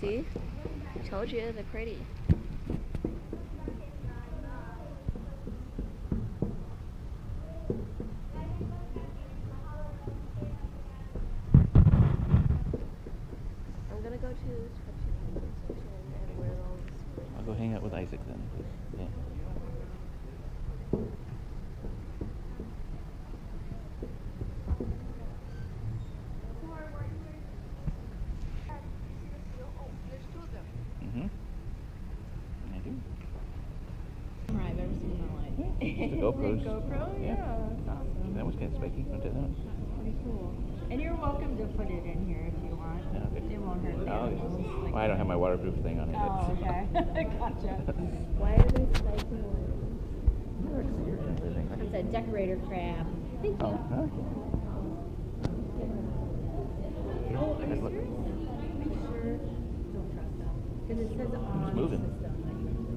See? Told you they're pretty. Go hang out with Isaac then. Yeah. Mm-hmm. I do. camera I've ever seen in my life. The GoPros. GoPro? Yeah. Yeah, that's awesome. That was kind of spiky. Pretty cool. And you're welcome to put it in here if you want. Yeah, okay. It won't hurt the Oh, okay. animals. like- Well, I don't have my waterproof thing on it. Oh, okay. gotcha. Why are they spiking one? It's a decorator crab. Thank you. Oh, huh? Oh, are you serious? Make sure. Don't trust them. Because it says on moving. system.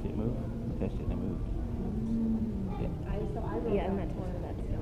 Did it move? Test it. It moved. Mm. Yeah. I, so I wrote Yeah, I'm down not one of that stuff.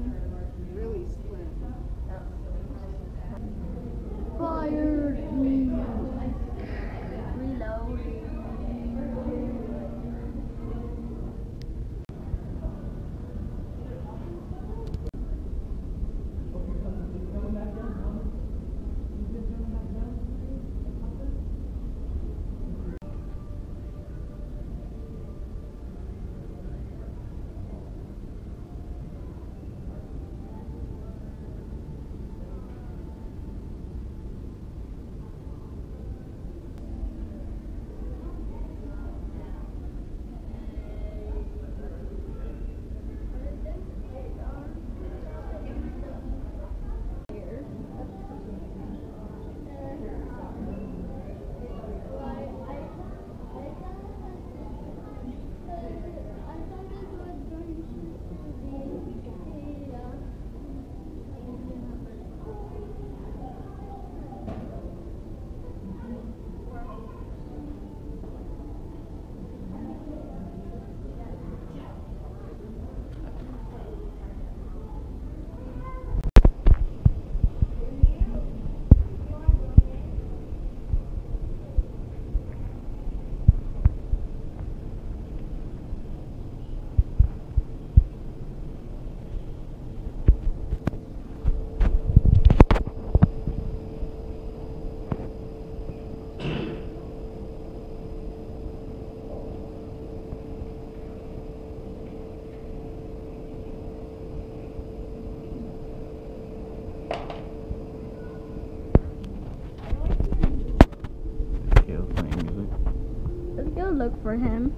look for him.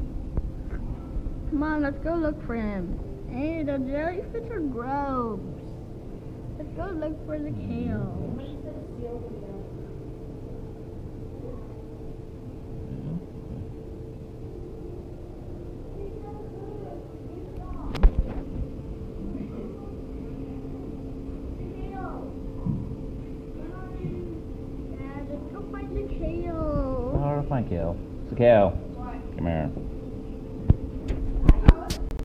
Come on, let's go look for him. Hey, the jellyfish are gross. Let's go look for the kale. Find the kale. Fine, Kale. It's a cow. Come here.